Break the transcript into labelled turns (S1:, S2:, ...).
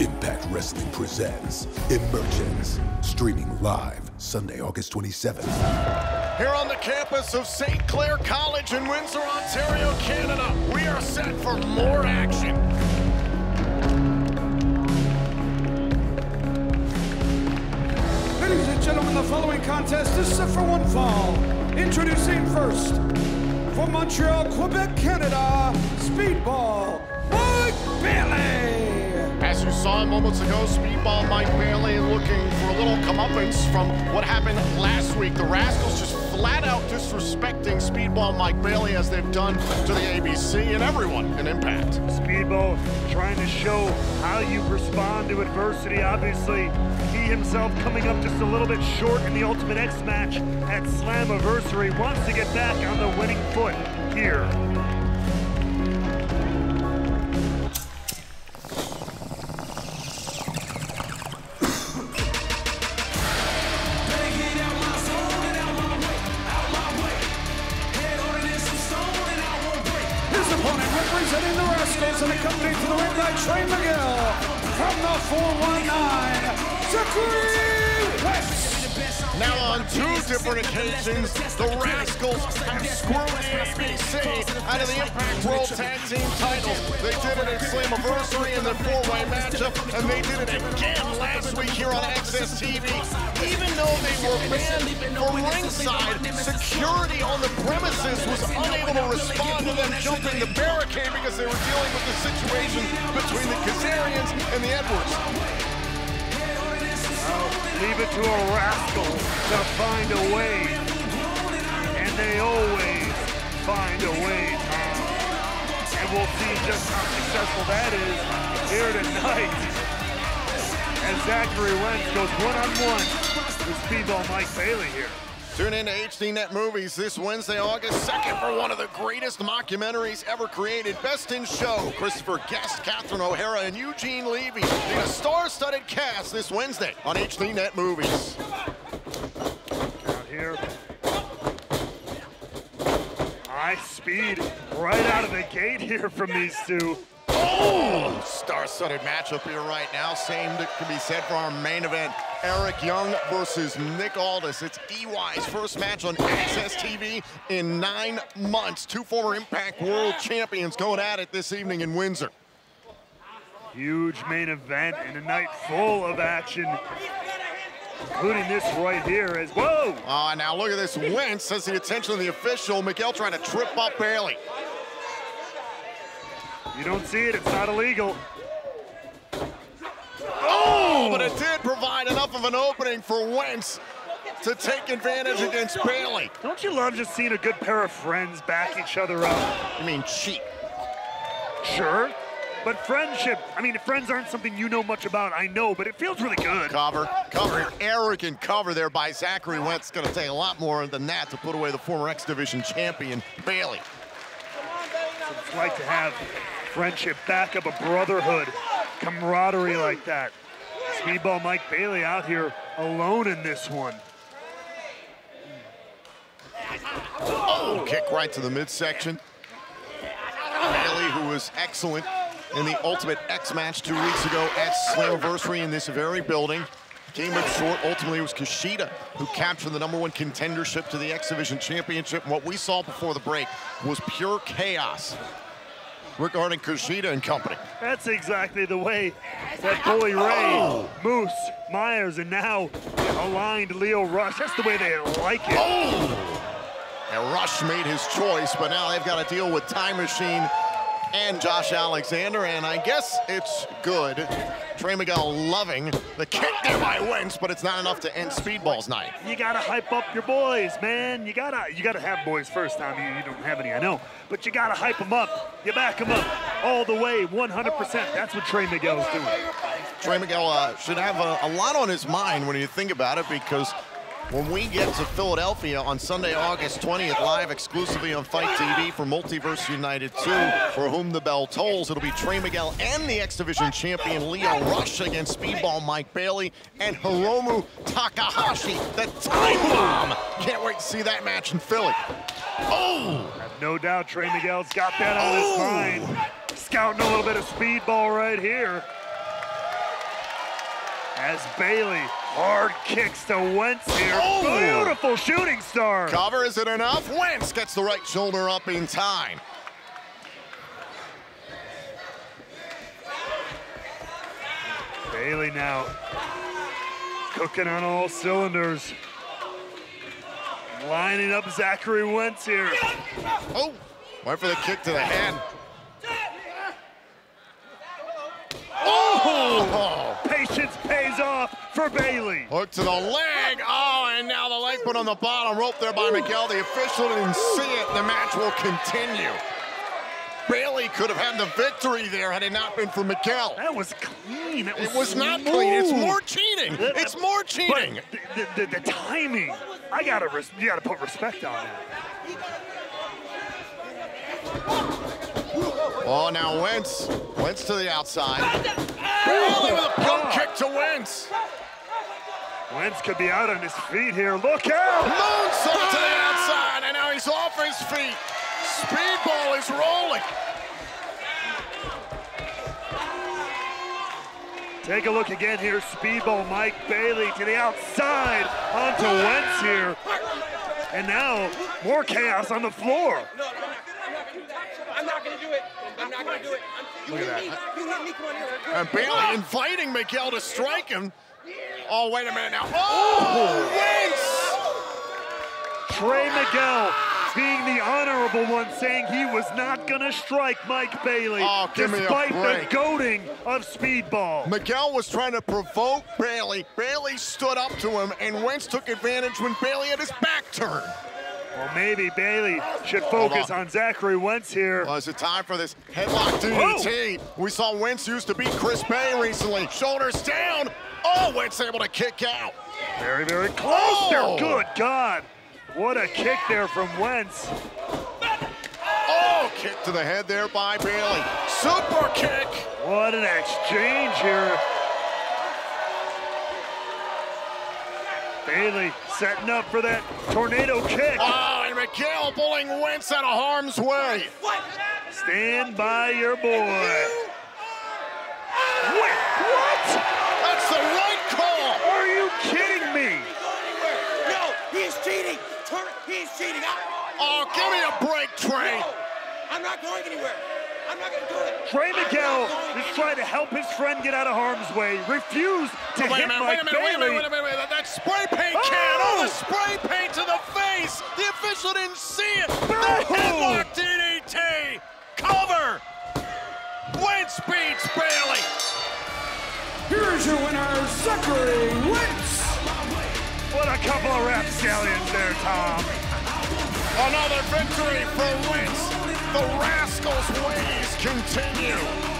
S1: Impact Wrestling presents Emergence, streaming live Sunday, August 27th.
S2: Here on the campus of St. Clair College in Windsor, Ontario, Canada, we are set for more action.
S3: Ladies and gentlemen, the following contest is set for one fall. Introducing first, from Montreal, Quebec, Canada, Speedball, Mike Bailey.
S2: Saw moments ago, Speedball Mike Bailey looking for a little comeuppance from what happened last week. The Rascalz just flat out disrespecting Speedball Mike Bailey as they've done to the ABC and everyone in Impact.
S4: Speedball trying to show how you respond to adversity. Obviously, he himself coming up just a little bit short in the Ultimate X match at Slammiversary. Wants to get back on the winning foot here.
S3: Rascalz and accompanied to the ring by Trey Miguel from the 419, Zachary Wentz.
S2: Now on two different occasions, the Rascalz have screwed the ABC out of the Impact World Tag Team titles. They did it at Slammiversary in the four-way matchup, and they did it again last week here on AXS TV. Even though they were banned from ringside, security on the premises was unable to respond to them jumping the barricade because they were dealing with the situation between the Kazarians and the Edwards.
S4: Leave it to a rascal to find a way. And they always find a way, Tom. And we'll see just how successful that is here tonight. As Zachary Wentz goes one-on-one with Speedball Mike Bailey here.
S2: Tune in to HDNet Movies this Wednesday, August 2nd for one of the greatest mockumentaries ever created. Best in Show, Christopher Guest, Catherine O'Hara, and Eugene Levy. In a star-studded cast this Wednesday on HDNet Movies.
S4: Out here. High speed right out of the gate here from these two.
S2: Oh, star-studded matchup here right now. Same that can be said for our main event. Eric Young versus Nick Aldis. It's EY's first match on AXS TV in nine months. Two former Impact World Champions going at it this evening in Windsor.
S4: Huge main event and a night full of action, including this right here as, whoa!
S2: Ah, now look at this. Wentz has the attention of the official. Miguel trying to trip up Bailey.
S4: You don't see it, it's not illegal.
S2: Oh, oh, but it did provide enough of an opening for Wentz to take advantage against Bailey.
S4: Don't you love just seeing a good pair of friends back each other up?
S2: I mean, cheat.
S4: Sure. But friendship, I mean, friends aren't something you know much about, I know, but it feels really good.
S2: Cover, cover, arrogant cover there by Zachary Wentz. Gonna take a lot more than that to put away the former X Division champion, Bailey.
S4: It's like to have friendship, back up a brotherhood, camaraderie like that. Speedball Mike Bailey out here alone in this one.
S2: Oh, kick right to the midsection. Bailey, who was excellent in the Ultimate X match two weeks ago at Slammiversary in this very building. Came up short. Ultimately, it was Kushida who captured the number one contendership to the X Division Championship. And what we saw before the break was pure chaos regarding Kushida and company.
S4: That's exactly the way that Bully Ray, Moose, Myers, and now aligned Lio Rush. That's the way they like it. Oh.
S2: And Rush made his choice, but now they've got to deal with Time Machine and Josh Alexander, and I guess it's good. Trey Miguel loving the kick there by Wentz, but it's not enough to end Speedball's night.
S4: You gotta hype up your boys, man. You gotta, you gotta have boys first. Time you, you don't have any, I know, but you gotta hype them up. You back them up all the way, 100%. That's what Trey Miguel's doing.
S2: Trey Miguel uh, should have a, a lot on his mind when you think about it because when we get to Philadelphia on Sunday, August 20th, live exclusively on FITE TV for Multiverse United 2, for whom the bell tolls, it'll be Trey Miguel and the X Division champion Lio Rush against Speedball Mike Bailey and Hiromu Takahashi, the Time Bomb. Can't wait to see that match in Philly. Oh!
S4: Have no doubt Trey Miguel's got that on his oh! mind. Scouting a little bit of speedball right here. As Bailey hard kicks to Wentz here.
S2: Oh!
S4: Beautiful shooting star.
S2: Cover, is it enough? Wentz gets the right shoulder up in time.
S4: Bailey now cooking on all cylinders. Lining up Zachary Wentz here.
S2: Oh, went for the kick to the head. Oh!
S4: Pays off for Bailey.
S2: Hook to the leg. Oh, and now the leg put on the bottom rope there by Miguel. The official didn't see it. The match will continue. Bailey could have had the victory there had it not been for Miguel.
S4: That was clean. That was
S2: It was not clean. It's more cheating. It's more cheating.
S4: the, the, the, timing, I gotta, res- you gotta put respect on that.
S2: Oh, now Wentz. Wentz to the outside. Bailey with a pump
S4: God.
S2: kick to Wentz.
S4: Wentz could be out on his feet here. Look out!
S2: Moonsault to the ah! outside, and now he's off his feet. Speedball is rolling.
S4: Take a look again here. Speedball Mike Bailey to the outside onto Wentz here. And now more chaos on the floor.
S5: I'm not gonna do it. I'm not gonna do it. I'm, you
S4: Look
S5: hit me. You hit me. Come on here.
S2: And Bailey inviting Miguel to strike him. Oh, wait a minute now. Oh, oh! Wentz!
S4: Trey Miguel being the honorable one saying he was not gonna strike Mike Bailey
S2: Oh, give me a
S4: despite the goading of Speedball.
S2: Miguel was trying to provoke Bailey. Bailey stood up to him, and Wentz took advantage when Bailey had his back turned.
S4: Well, maybe Bailey should focus
S2: on.
S4: on Zachary Wentz here.
S2: Was it time for this headlock DDT? We saw Wentz used to beat Chris Bey recently. Shoulders down. Oh, Wentz able to kick out.
S4: Very, very close
S2: Oh!
S4: there. Good God. What a kick there from Wentz.
S2: Oh, kick to the head there by Bailey. Super kick.
S4: What an exchange here. Bailey setting up for that tornado kick.
S2: Oh, and Miguel pulling Wentz out of harm's way.
S4: Stand by your boy. Wait, what?
S2: That's the right call.
S4: Are you kidding me?
S5: No, he's cheating. Turn. He's cheating.
S2: Oh, give me a break, Trey.
S5: no, I'm not going anywhere. I'm not gonna do it.
S4: Trey Miguel is trying to help his friend get out of harm's way. Refused to
S2: Wait a
S4: hit
S2: minute,
S4: Mike
S2: wait a minute, wait a minute,
S4: Bailey.
S2: wait a minute, wait a minute.
S3: Zachary Wentz.
S4: What a couple of rapscallions there, Tom.
S2: Another victory for Wentz. The Rascalz' ways continue.